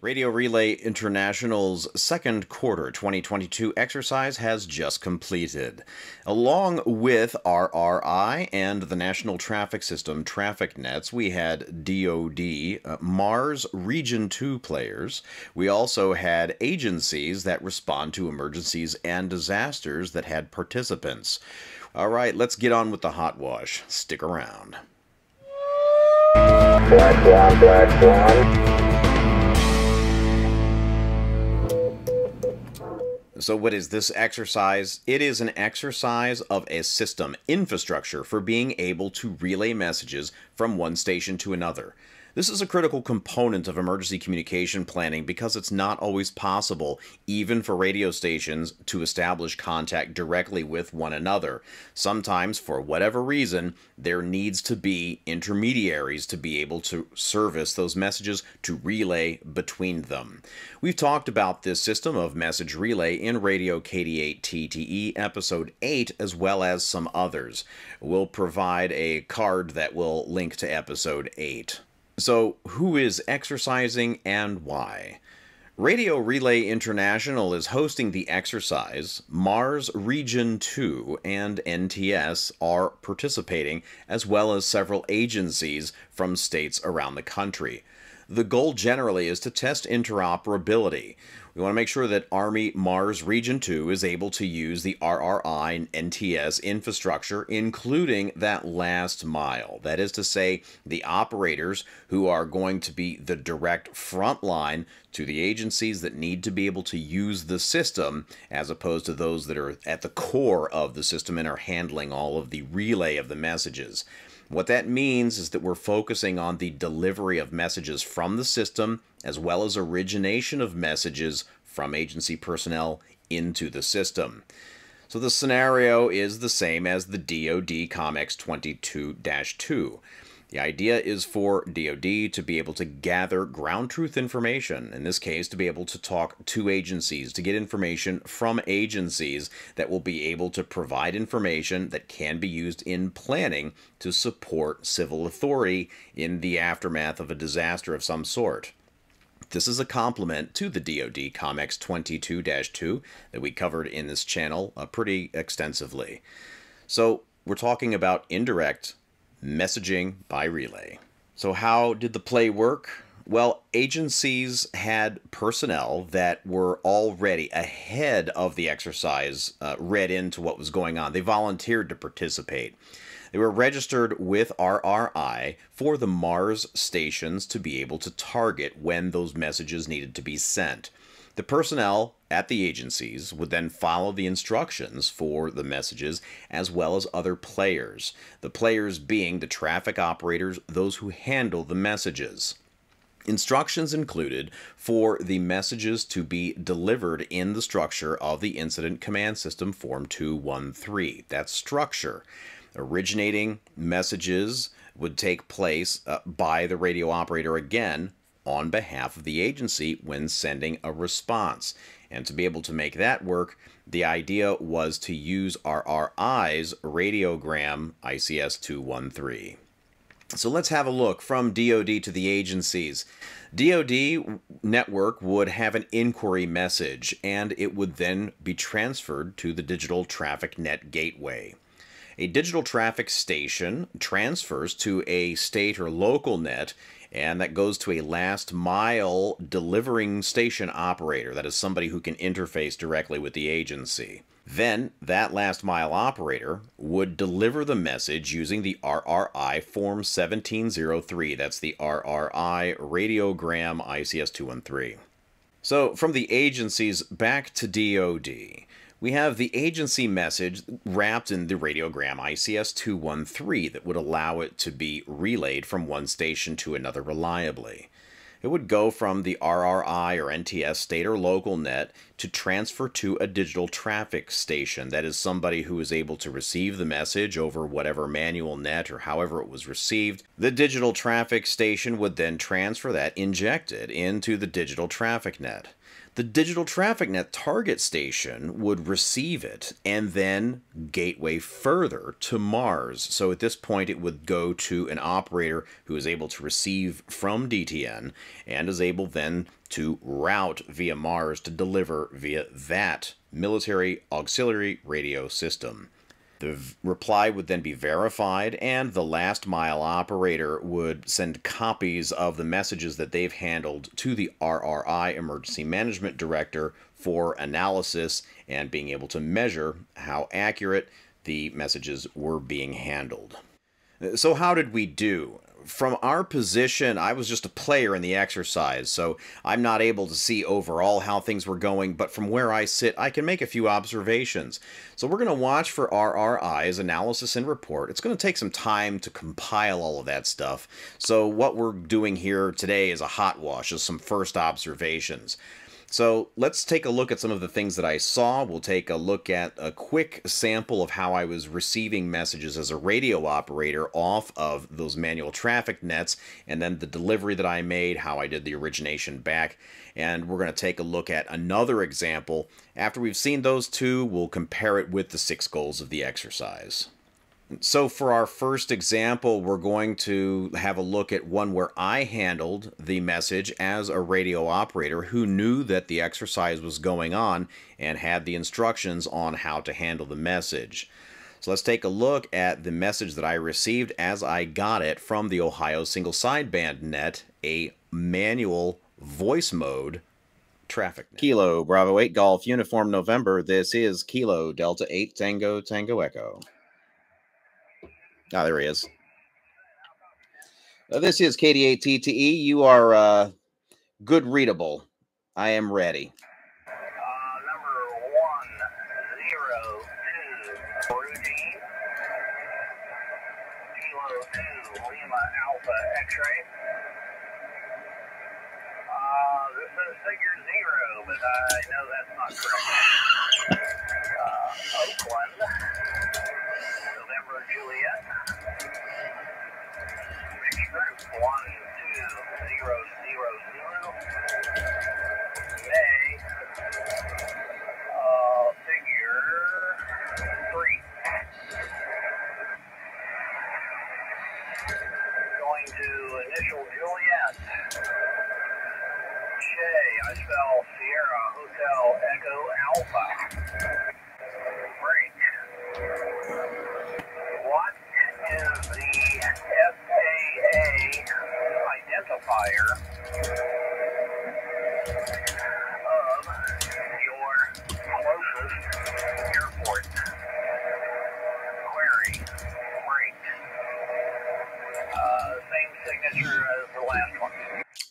Radio Relay International's second quarter 2022 exercise has just completed. Along with RRI and the National Traffic System Traffic Nets, we had DoD, uh, MARS Region 2 players. We also had agencies that respond to emergencies and disasters that had participants. All right, let's get on with the hot wash. Stick around. Black one, black one. So, what is this exercise? It is an exercise of a system infrastructure for being able to relay messages from one station to another. This is a critical component of emergency communication planning because it's not always possible, even for radio stations, to establish contact directly with one another. Sometimes, for whatever reason, there needs to be intermediaries to be able to service those messages to relay between them. We've talked about this system of message relay in Radio KD8 TTE episode 8 as well as some others. We'll provide a card that will link to episode 8. So, who is exercising and why? Radio Relay International is hosting the exercise. MARS Region 2 and NTS are participating, as well as several agencies from states around the country. The goal generally is to test interoperability. We want to make sure that Army MARS Region 2 is able to use the RRI and NTS infrastructure, including that last mile. That is to say, the operators who are going to be the direct front line to the agencies that need to be able to use the system, as opposed to those that are at the core of the system and are handling all of the relay of the messages. What that means is that we're focusing on the delivery of messages from the system as well as origination of messages from agency personnel into the system. So the scenario is the same as the DoD COMEX 22-2. The idea is for DoD to be able to gather ground truth information, in this case, to be able to talk to agencies, to get information from agencies that will be able to provide information that can be used in planning to support civil authority in the aftermath of a disaster of some sort. This is a complement to the DoD COMEX 22-2 that we covered in this channel uh, pretty extensively. So we're talking about indirect messaging by relay. So how did the play work? Well, agencies had personnel that were already ahead of the exercise uh, read into what was going on. They volunteered to participate. They were registered with RRI for the MARS stations to be able to target when those messages needed to be sent. The personnel at the agencies would then follow the instructions for the messages as well as other players, the players being the traffic operators, those who handle the messages. Instructions included for the messages to be delivered in the structure of the Incident Command System Form 213. That structure originating messages would take place uh, by the radio operator again on behalf of the agency when sending a response. And to be able to make that work, the idea was to use RRI's radiogram ICS 213. So let's have a look from DoD to the agencies. DoD network would have an inquiry message and it would then be transferred to the digital traffic net gateway. A digital traffic station transfers to a state or local net, and that goes to a last mile delivering station operator. That is somebody who can interface directly with the agency. Then, that last mile operator would deliver the message using the RRI Form 1703. That's the RRI Radiogram ICS 213. So, from the agencies back to DoD we have the agency message wrapped in the radiogram ICS 213 that would allow it to be relayed from one station to another reliably. It would go from the RRI or NTS state or local net to transfer to a digital traffic station. That is somebody who is able to receive the message over whatever manual net or however it was received. The digital traffic station would then transfer that, inject it into the digital traffic net. The digital traffic net target station would receive it and then gateway further to MARS. So at this point, it would go to an operator who is able to receive from DTN and is able then to route via MARS to deliver via that military auxiliary radio system. The reply would then be verified, and the last mile operator would send copies of the messages that they've handled to the RRI Emergency Management Director for analysis and being able to measure how accurate the messages were being handled. So, how did we do? From our position, I was just a player in the exercise, so I'm not able to see overall how things were going, but from where I sit, I can make a few observations. So we're going to watch for RRI's analysis and report. It's going to take some time to compile all of that stuff. So what we're doing here today is a hot wash of some first observations. So let's take a look at some of the things that I saw. We'll take a look at a quick sample of how I was receiving messages as a radio operator off of those manual traffic nets, and then the delivery that I made, how I did the origination back. And we're going to take a look at another example. After we've seen those two, we'll compare it with the six goals of the exercise. So for our first example, we're going to have a look at one where I handled the message as a radio operator who knew that the exercise was going on and had the instructions on how to handle the message. So let's take a look at the message that I received as I got it from the Ohio Single Sideband Net, a manual voice mode traffic. Net. Kilo Bravo 8 Golf Uniform November. This is Kilo Delta 8 Tango Tango Echo. Ah, oh, there he is. Uh, this is KD8TTE. You are uh, good readable. I am ready. But I know that's not correct. Uh, Oakland. Juliet. Mixed group one two zero zero zero. May uh, figure three. Going to initial Juliet. Che, I spell Sierra Hotel Echo Alpha.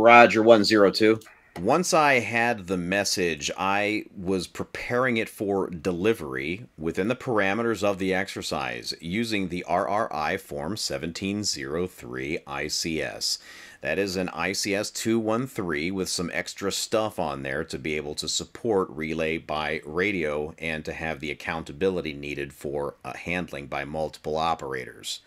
Roger 102. Once I had the message, I was preparing it for delivery within the parameters of the exercise using the RRI Form 1703 ICS. That is an ICS 213 with some extra stuff on there to be able to support relay by radio and to have the accountability needed for uh, handling by multiple operators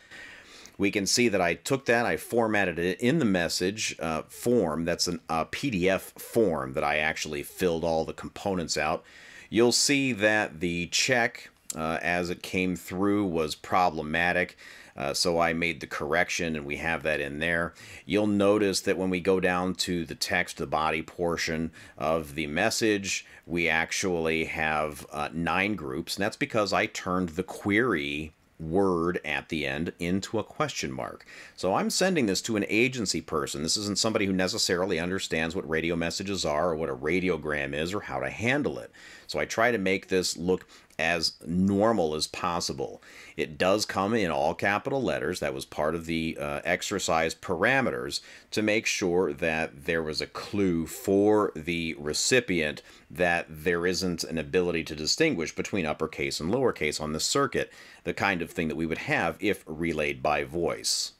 we can see that I took that, I formatted it in the message uh, form. That's a PDF form that I actually filled all the components out. You'll see that the check uh, as it came through was problematic. Uh, so I made the correction and we have that in there. You'll notice that when we go down to the text, the body portion of the message, we actually have uh, nine groups. And that's because I turned the query word at the end into a question mark. So I'm sending this to an agency person. This isn't somebody who necessarily understands what radio messages are or what a radiogram is or how to handle it. So I try to make this look as normal as possible. It does come in all capital letters. That was part of the uh, exercise parameters to make sure that there was a clue for the recipient that there isn't an ability to distinguish between uppercase and lowercase on the circuit, the kind of thing that we would have if relayed by voice.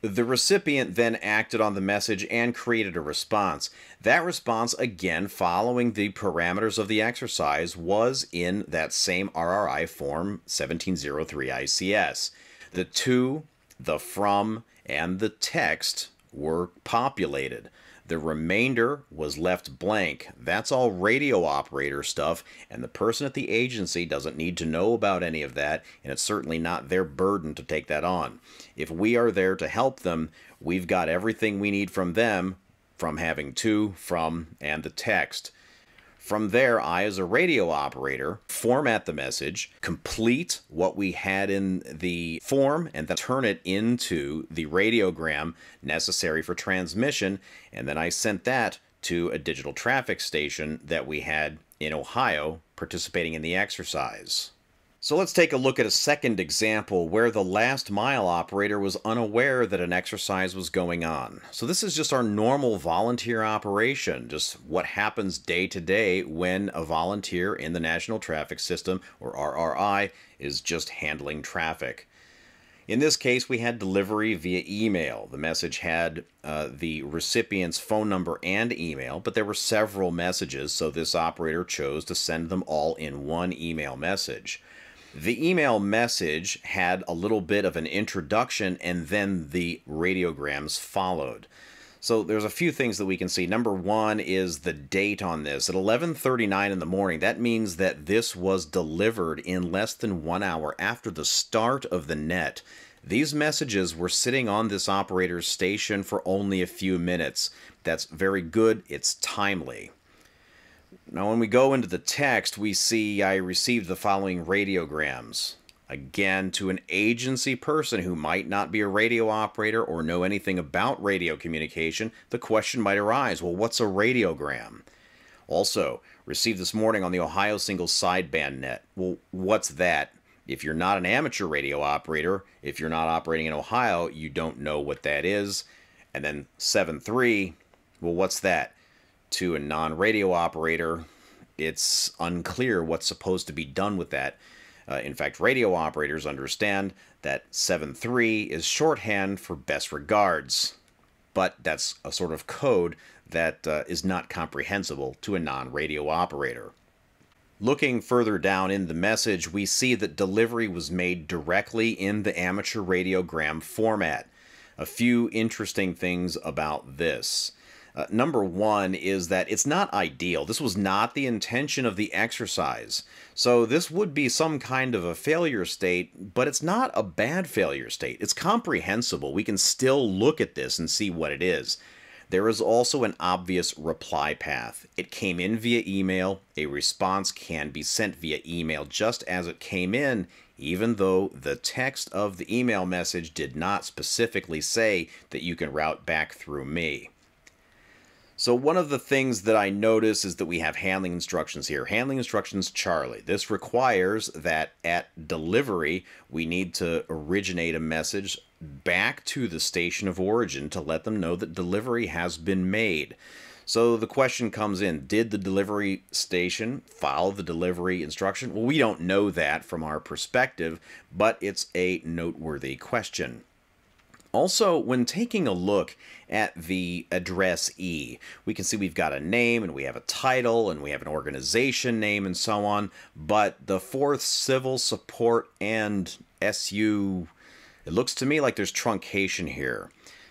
The recipient then acted on the message and created a response. That response, again, following the parameters of the exercise, was in that same RRI form 1703 ICS. The to, the from, and the text were populated. The remainder was left blank. That's all radio operator stuff, and the person at the agency doesn't need to know about any of that, and it's certainly not their burden to take that on. If we are there to help them, we've got everything we need from them, from having to, from, and the text. From there, I, as a radio operator, format the message, complete what we had in the form, and then turn it into the radiogram necessary for transmission. And then I sent that to a digital traffic station that we had in Ohio participating in the exercise. So let's take a look at a second example where the last mile operator was unaware that an exercise was going on. So this is just our normal volunteer operation, just what happens day to day when a volunteer in the National Traffic System, or RRI, is just handling traffic. In this case, we had delivery via email. The message had uh, the recipient's phone number and email, but there were several messages, so this operator chose to send them all in one email message. The email message had a little bit of an introduction and then the radiograms followed. So there's a few things that we can see. Number one is the date on this. At 11:39 in the morning, that means that this was delivered in less than one hour after the start of the net. These messages were sitting on this operator's station for only a few minutes. That's very good. It's timely. Now, when we go into the text, we see I received the following radiograms. Again, to an agency person who might not be a radio operator or know anything about radio communication, the question might arise well, what's a radiogram? Also, received this morning on the Ohio Single Sideband Net. Well, what's that? If you're not an amateur radio operator, if you're not operating in Ohio, you don't know what that is. And then 7.3, well, what's that? To a non radio operator, it's unclear what's supposed to be done with that. Uh, in fact, radio operators understand that 7.3 is shorthand for best regards, but that's a sort of code that uh, is not comprehensible to a non radio operator. Looking further down in the message, we see that delivery was made directly in the amateur radiogram format. A few interesting things about this. Uh, number one is that it's not ideal. This was not the intention of the exercise. So this would be some kind of a failure state, but it's not a bad failure state. It's comprehensible. We can still look at this and see what it is. There is also an obvious reply path. It came in via email. A response can be sent via email just as it came in, even though the text of the email message did not specifically say that you can route back through me. So one of the things that I notice is that we have handling instructions here. Handling instructions Charlie. This requires that at delivery, we need to originate a message back to the station of origin to let them know that delivery has been made. So the question comes in, did the delivery station follow the delivery instruction? Well, we don't know that from our perspective, but it's a noteworthy question. Also, when taking a look at the address E, we can see we've got a name and we have a title and we have an organization name and so on, but the fourth civil support and SU, it looks to me like there's truncation here.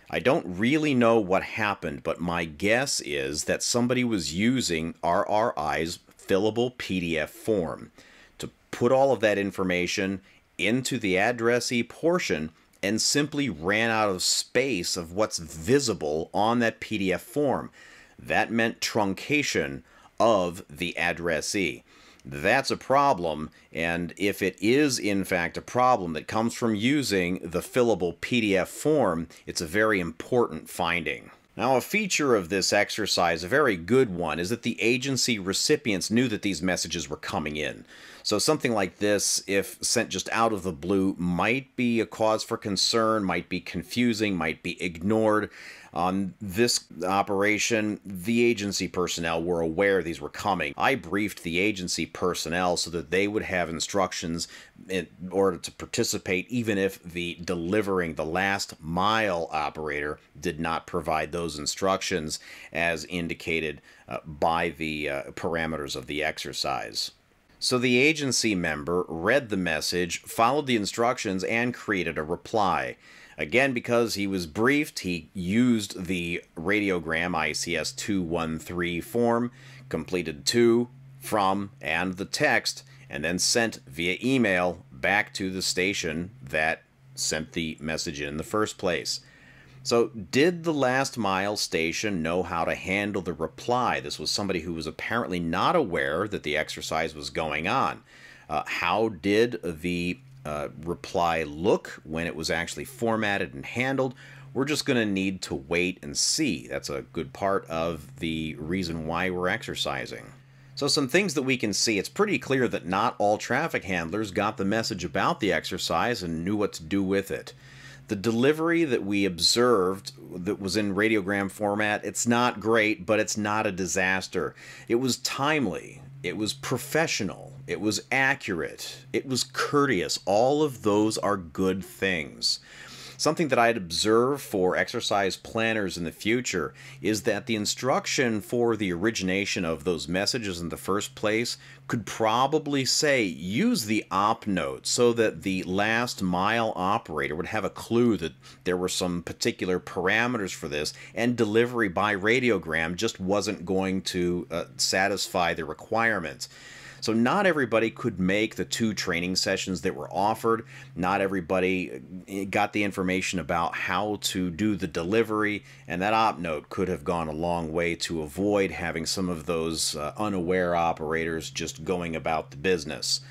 I don't really know what happened, but my guess is that somebody was using RRI's fillable PDF form to put all of that information into the addressee portion and simply ran out of space of what's visible on that PDF form. That meant truncation of the addressee. That's a problem, and if it is in fact a problem that comes from using the fillable PDF form, it's a very important finding. Now, a feature of this exercise, a very good one, is that the agency recipients knew that these messages were coming in. So something like this, if sent just out of the blue, might be a cause for concern, might be confusing, might be ignored. On this operation, the agency personnel were aware these were coming. I briefed the agency personnel so that they would have instructions in order to participate, even if the delivering the last mile operator did not provide those instructions as indicated uh, by the uh, parameters of the exercise. So the agency member read the message, followed the instructions, and created a reply. Again, because he was briefed, he used the radiogram ICS 213 form, completed to, from, and the text, and then sent via email back to the station that sent the message in the first place. So, did the last mile station know how to handle the reply? This was somebody who was apparently not aware that the exercise was going on. Uh, how did the uh, reply look when it was actually formatted and handled? We're just going to need to wait and see. That's a good part of the reason why we're exercising. So, some things that we can see. It's pretty clear that not all traffic handlers got the message about the exercise and knew what to do with it the delivery that we observed that was in radiogram format it's not great but it's not a disaster. It was timely. It was professional. It was accurate. It was courteous. All of those are good things Something that I'd observe for exercise planners in the future is that the instruction for the origination of those messages in the first place could probably say use the op note so that the last mile operator would have a clue that there were some particular parameters for this and delivery by radiogram just wasn't going to uh, satisfy the requirements. So not everybody could make the two training sessions that were offered. Not everybody eh, got the information about how to do the delivery, and that op note could have gone a long way to avoid having some of those uh, unaware operators just going about the business.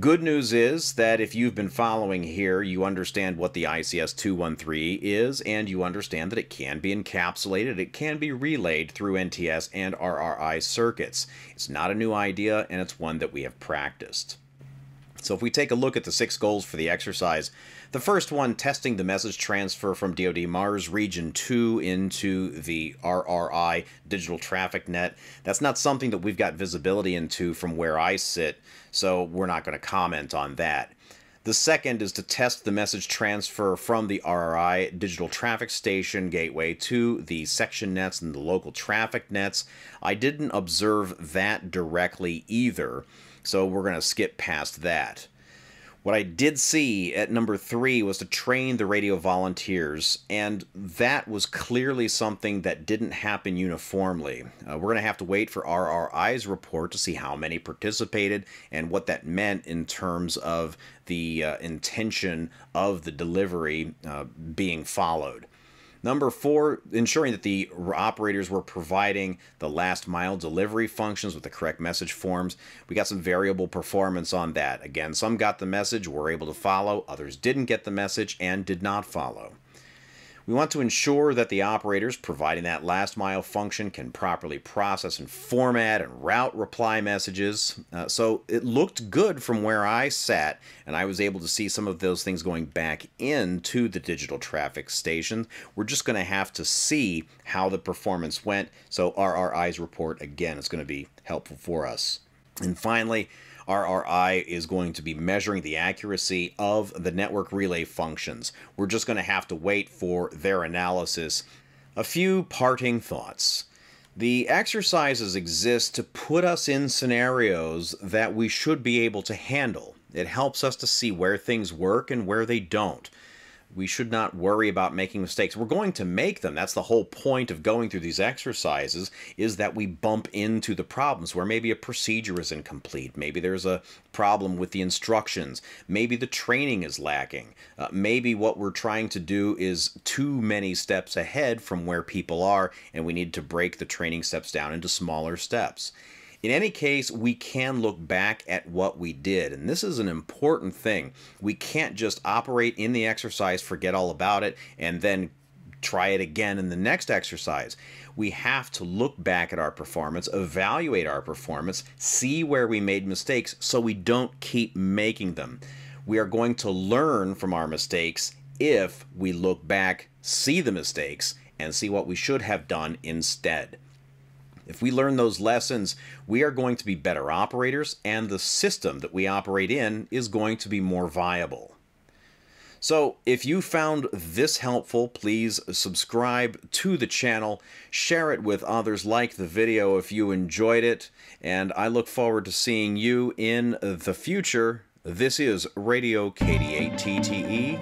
Good news is that if you've been following here, you understand what the ICS 213 is, and you understand that it can be encapsulated, it can be relayed through NTS and RRI circuits. It's not a new idea, and it's one that we have practiced. So if we take a look at the six goals for the exercise, the first one, testing the message transfer from DoD MARS Region 2 into the RRI digital traffic net. That's not something that we've got visibility into from where I sit, so we're not going to comment on that. The second is to test the message transfer from the RRI digital traffic station gateway to the section nets and the local traffic nets. I didn't observe that directly either, so we're going to skip past that. What I did see at number three was to train the radio volunteers, and that was clearly something that didn't happen uniformly. Uh, we're going to have to wait for RRI's report to see how many participated and what that meant in terms of the uh, intention of the delivery uh, being followed. Number four, ensuring that the operators were providing the last mile delivery functions with the correct message forms. We got some variable performance on that. Again, some got the message, were able to follow, others didn't get the message and did not follow. We want to ensure that the operators providing that last mile function can properly process and format and route reply messages. Uh, so it looked good from where I sat, and I was able to see some of those things going back into the digital traffic station. We're just going to have to see how the performance went. So RRI's report, again, is going to be helpful for us. And finally, RRI is going to be measuring the accuracy of the network relay functions. We're just going to have to wait for their analysis. A few parting thoughts. The exercises exist to put us in scenarios that we should be able to handle. It helps us to see where things work and where they don't we should not worry about making mistakes. We're going to make them. That's the whole point of going through these exercises is that we bump into the problems where maybe a procedure is incomplete. Maybe there's a problem with the instructions. Maybe the training is lacking. Uh, maybe what we're trying to do is too many steps ahead from where people are and we need to break the training steps down into smaller steps. In any case, we can look back at what we did, and this is an important thing. We can't just operate in the exercise, forget all about it, and then try it again in the next exercise. We have to look back at our performance, evaluate our performance, see where we made mistakes so we don't keep making them. We are going to learn from our mistakes if we look back, see the mistakes, and see what we should have done instead. If we learn those lessons, we are going to be better operators, and the system that we operate in is going to be more viable. So, if you found this helpful, please subscribe to the channel, share it with others, like the video if you enjoyed it, and I look forward to seeing you in the future. This is Radio KD8TTE